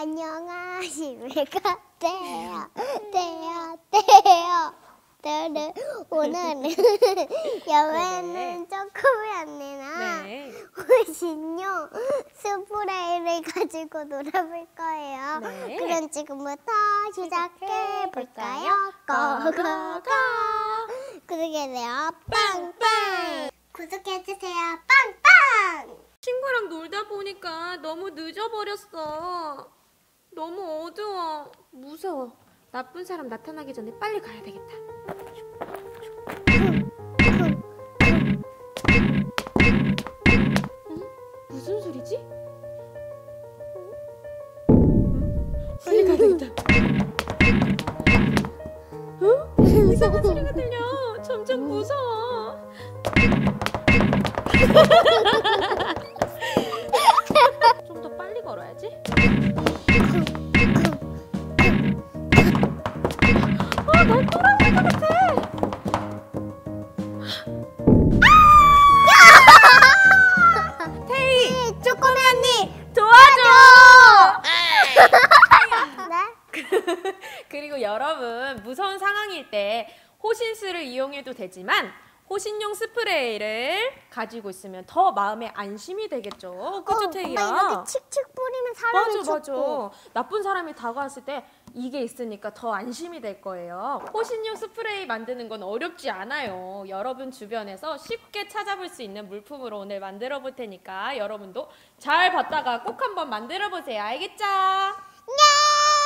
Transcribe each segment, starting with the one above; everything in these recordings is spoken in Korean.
안녕하십니까? 떼요, 떼요, 떼요. 떼요. 오늘은 여행은 조금이 아니라 네. 호신용 스프레이를 가지고 놀아볼 거예요. 네. 그럼 지금부터 시작해 볼까요? 고고고! 구독해주세요. 빵빵! 구독해주세요. 빵빵! 친구랑 놀다 보니까 너무 늦어버렸어. 너무 어두워. 무서워. 나쁜 사람 나타나기 전에 빨리 가야 되겠다. 응? 무슨 소리지? 응? 빨리 가야 소리가 들려. 점점 무서워. 좀 더 빨리 걸어야지. 그리고 여러분, 무서운 상황일 때 호신술을 이용해도 되지만 호신용 스프레이를 가지고 있으면 더 마음에 안심이 되겠죠. 어, 테이야? 엄마 이렇게 칙칙 뿌리면 사람이 맞아 죽고. 맞아 나쁜 사람이 다가왔을 때 이게 있으니까 더 안심이 될 거예요 호신용 스프레이 만드는 건 어렵지 않아요 여러분 주변에서 쉽게 찾아볼 수 있는 물품으로 오늘 만들어 볼 테니까 여러분도 잘 봤다가 꼭 한번 만들어 보세요 알겠죠? 지금부터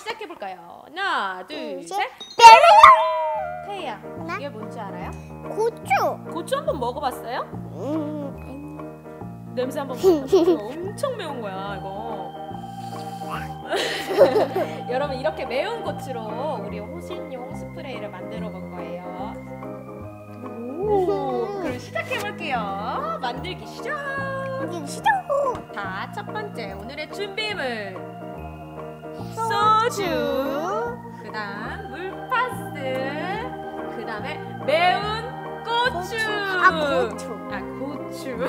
시작해 볼까요 하나 둘, 셋. 뾰로롱! 태희야 네? 이게 뭔지 알아요? 고추. 고추 한번 먹어봤어요? 음, 냄새 한번 맡아봐. 엄청 매운 거야 이거. 여러분 이렇게 매운 고추로 우리 호신용 스프레이를 만들어 볼 거예요. 오, 그럼 시작해 볼게요. 만들기 시작. 이게 시작. 자, 첫 번째 오늘의 준비물 소주, 그 다음 물파스, 그 다음에 매운 고추. 아, 고추. 아, 고추.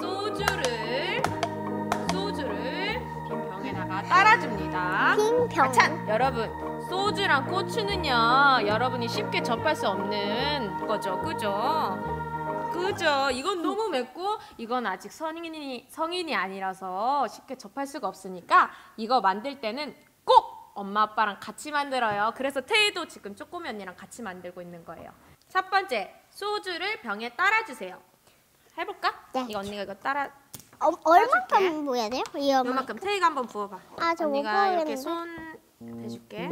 소주를 소주를 빈 병에다가 따라줍니다. 흰병. 자, 여러분 소주랑 고추는요 여러분이 쉽게 접할 수 없는 거죠, 그죠? 그죠? 이건 너무 맵고 이건 아직 성인이 성인이 아니라서 쉽게 접할 수가 없으니까 이거 만들 때는 꼭 엄마 아빠랑 같이 만들어요. 그래서 테이도 지금 쪼꼬미 언니랑 같이 만들고 있는 거예요. 첫 번째 소주를 병에 따라주세요. 해볼까? 네. 이거 언니가 이거 따라 어, 얼마큼 보여야 돼요? 이? 요만큼 테이가 한번 부어봐. 아, 저못 언니가 이렇게. 손 대줄게.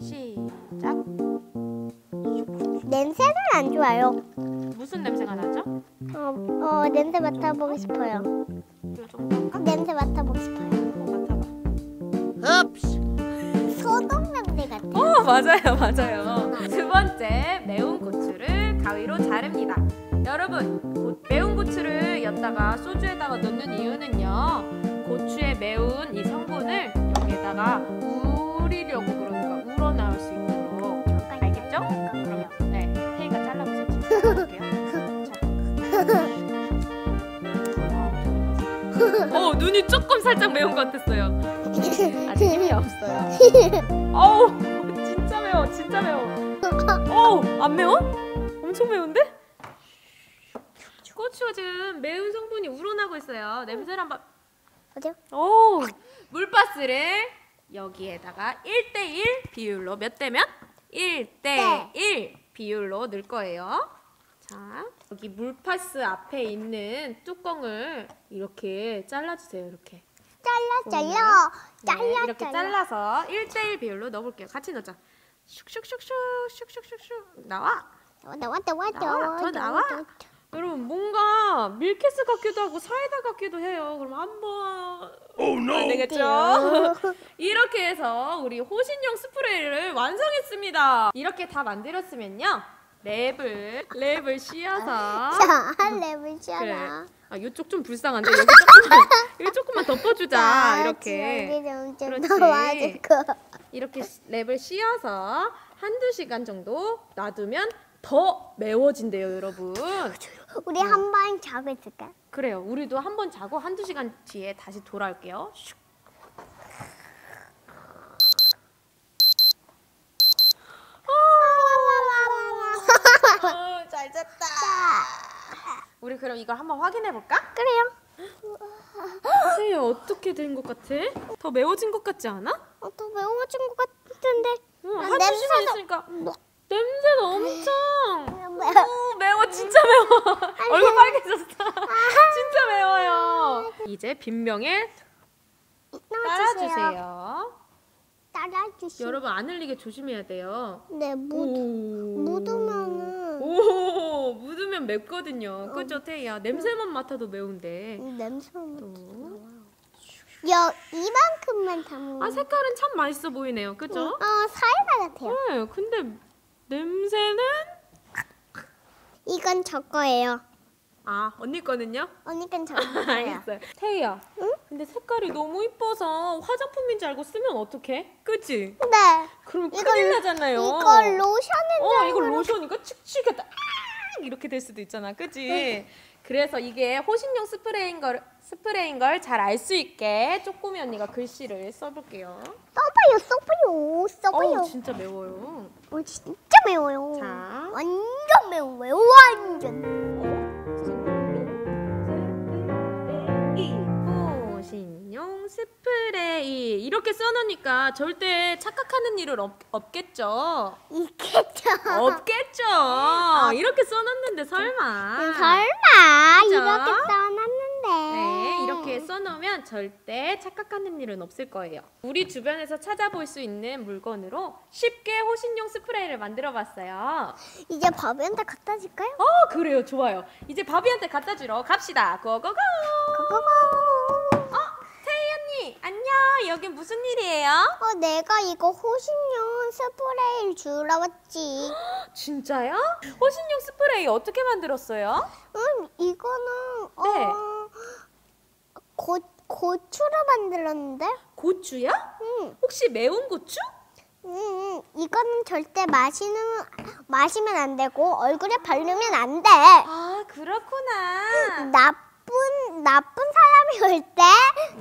시작. 냄새는 안 좋아요. 무슨 냄새가 나죠? 어, 어 냄새 맡아보고 싶어요. 냄새 맡아보고 싶어요. 맡아봐. 소독 냄새 같아요. 어 맞아요 맞아요. 두 번째 매운 고추를 가위로 자릅니다. 여러분 고- 매운 고추를 엿다가 소주에다가 넣는 이유는요. 고추의 매운 이 성분을 여기에다가 우리려고 그러는 어 눈이 조금 살짝 매운 것 같았어요. 아직 힘이 없어요. 어우 진짜 매워 진짜 매워. 어우 안 매워? 엄청 매운데? 고추가 지금 매운 성분이 우러나고 있어요. 냄새를 한번. 어디요? 오 물바스를 여기에다가 1대1 비율로 몇 대면? 1대1 비율로 넣을 거예요. 자 여기 물파스 앞에 있는 뚜껑을 이렇게 잘라주세요. 이렇게. 잘라 잘라 네, 잘라 이렇게 잘라. 잘라서 1대1 비율로 넣어볼게요. 같이 넣자. 슉슉슉슉 슉슉슉슉 나와. 나와 나와 나와, 더 나와. 여러분 뭔가 밀키스 같기도 하고 사이다 같기도 해요. 그럼 한번 안 되겠죠? 이렇게 해서 우리 호신용 스프레이를 완성했습니다. 이렇게 다 만들었으면요. 랩을 랩을 씌워서 자, 랩을 그래. 씌워라. 아 이쪽 좀 불쌍한데 여기 조금만 여기 조금만 덮어주자 자, 이렇게. 여기 좀, 좀 그렇지. 도와주고. 이렇게 시- 랩을 씌워서 한두 시간 정도 놔두면 더 매워진대요, 여러분. 우리 한번 자고 있을까? 그래요. 우리도 한 번 자고 한두 시간 뒤에 다시 돌아올게요. 슉. 어, 잘 잤다. 우리 그럼 이걸 한번 확인해 볼까? 그래요. 세이 어떻게 된 것 같아? 더 매워진 것 같지 않아? 어, 더 매워진 것 같은데. 응, 아, 한두 시간 냄새도- 있으니까 냄새도 엄청 매워. 오, 매워 진짜 매워 얼굴 빨개졌어 진짜 매워요 이제 빈병에 따라주세요 따라주세요. 여러분 안 흘리게 조심해야 돼요 네, 묻, 오. 묻으면은 오 묻으면 맵거든요 그죠 태희야 냄새만 맡아도 매운데 냄새는 또. 여 이만큼만 담는. 아 색깔은 참 맛있어 보이네요 그죠? 어, 사이다 같아요. 네 근데 냄새는 이건 저 거예요. 아 언니 거는요? 언니 건 저 거예요. 알겠어요. 태희야. 근데 색깔이 너무 이뻐서 화장품인 줄 알고 쓰면 어떡해? 그치? 네. 그럼 이거 큰일 로- 나잖아요. 이거 로션인 어, 줄 이거 알고. 로션이니까 칙칙하다. 아! 이렇게 될 수도 있잖아. 그치? 그래서 이게 호신용 스프레이인 걸 스프레이인 걸 잘 알 수 있게 쪼꼬미 언니가 글씨를 써볼게요. 써봐요, 써봐요, 써봐요. 어우 진짜 매워요. 어, 진짜 매워요. 자. 완전 매워요, 완전. 이렇게 써놓으니까 절대 착각하는 일은 없, 없겠죠. 있겠죠. 없겠죠. 이렇게 써놨는데 설마. 음, 설마 그죠? 이렇게 써놨는데. 네, 이렇게 써놓으면 절대 착각하는 일은 없을 거예요. 우리 주변에서 찾아볼 수 있는 물건으로 쉽게 호신용 스프레이를 만들어봤어요. 이제 밥이한테 갖다 줄까요? 어, 그래요. 좋아요. 이제 바비한테 갖다 주러 갑시다. 고고고. 고고고. 어. 여기 무슨 일이에요? 어, 내가 이거 호신용 스프레이를 주러 왔지. 진짜요? 호신용 스프레이 어떻게 만들었어요? 음, 이거는 네. 어, 고 고추로 만들었는데. 고추요? 음, 혹시 매운 고추? 음, 이거는 절대 마시는 마시면 안 되고 얼굴에 바르면 안 돼. 아, 그렇구나. 나 쁜 나쁜 사람이 올때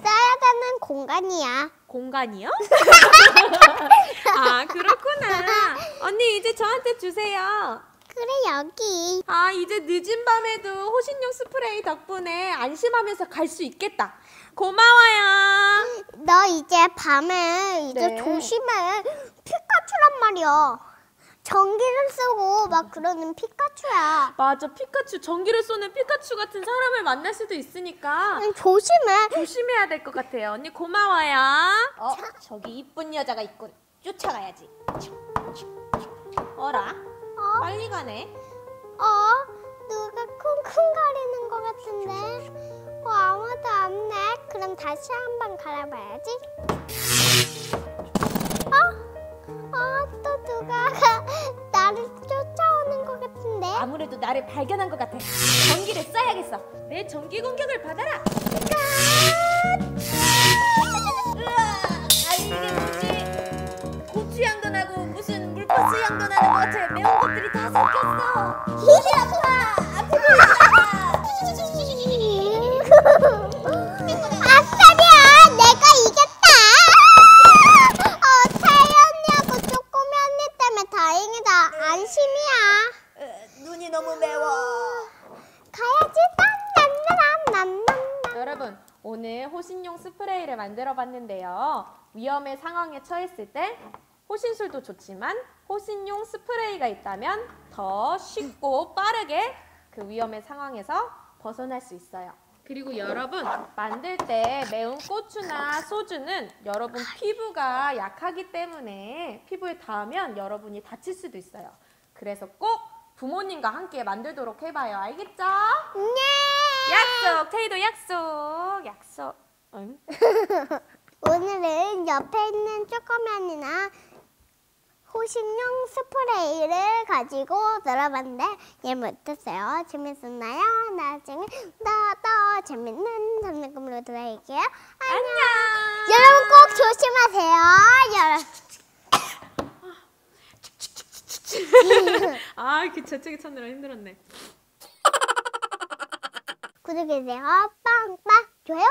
써야 되는 공간이야. 공간이요? 아, 그렇구나. 언니, 이제 저한테 주세요. 그래 여기. 아, 이제 늦은 밤에도 호신용 스프레이 덕분에 안심하면서 갈 수 있겠다. 고마워요. 너 이제 밤에 이제 네. 조심해. 피카츄란 말이야. 전기를 쓰고 막 그러는 피카츄야. 맞아, 피카츄, 전기를 쏘는 피카츄 같은 사람을 만날 수도 있으니까 응, 조심해. 조심해야 될 것 같아요. 언니, 고마워요. 어, 저기 이쁜 여자가 있군. 쫓아가야지. 어라? 어? 빨리 가네. 어? 누가 쿵쿵거리는 것 같은데? 어, 아무도 없네. 그럼 다시 한번 갈아봐야지. 나를 발견한 것 같아. 전기를 써야겠어. 내 전기 공격을 받아라. 아 이게 뭐지? 고추 향도 나고 무슨 물버스 향도 나는 것 같아. 매운 것들이 다 섞였어. 목이 아파. 오늘 호신용 스프레이를 만들어 봤는데요. 위험의 상황에 처했을 때 호신술도 좋지만 호신용 스프레이가 있다면 더 쉽고 빠르게 그 위험의 상황에서 벗어날 수 있어요. 그리고 여러분, 만들 때 매운 고추나 소주는 여러분 피부가 약하기 때문에 피부에 닿으면 여러분이 다칠 수도 있어요. 그래서 꼭 부모님과 함께 만들도록 해봐요. 알겠죠? 네. 약속! 테이도 약속! 약속. 응? 오늘은 옆에 있는 쪼꼬면이나 호신용 스프레이를 가지고 놀아봤는데 얘 못했어요. 재밌었나요? 나중에 더더 재밌는 장난감으로 돌아올게요. 안녕. 여러분 꼭 조심하세요. 여러분. 아, 그 저쪽에 찾느라 힘들었네. 구독해주세요. 빵빵 좋아요